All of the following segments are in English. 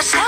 touch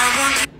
I want.